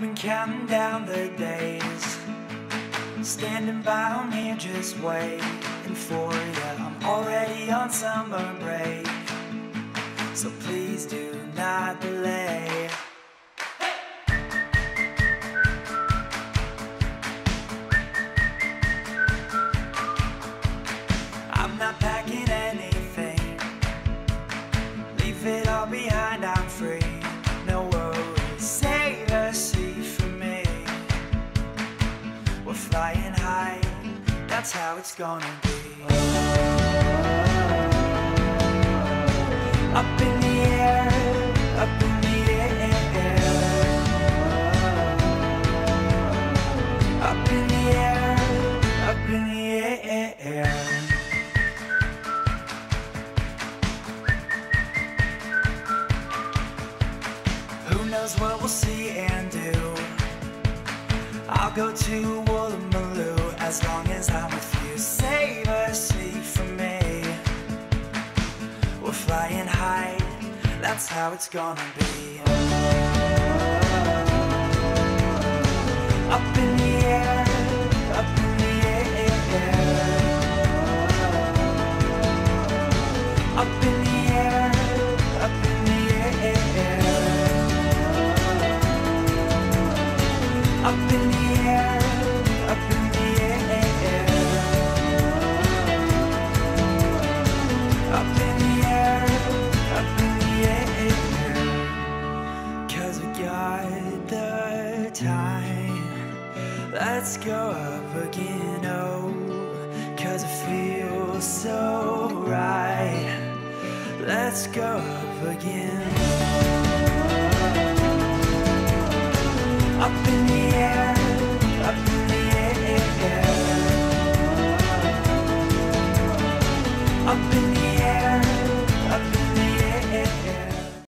Been counting down the days, standing by on here just waiting And for you. I'm already on summer break, so please do not delay. I'm not packing anything. Leave it all behind, We're flying high, that's how it's gonna be. Up in the air, up in the air. Up in the air, up in the air. Who knows what we'll see and do? I'll go to Woolloomooloo as long as I'm with you. Save a seat for me. We're flying high, that's how it's gonna be. Up in the air, up in the air. Up in the Let's go up again, oh. Cause it feels so right. Let's go up again. up in the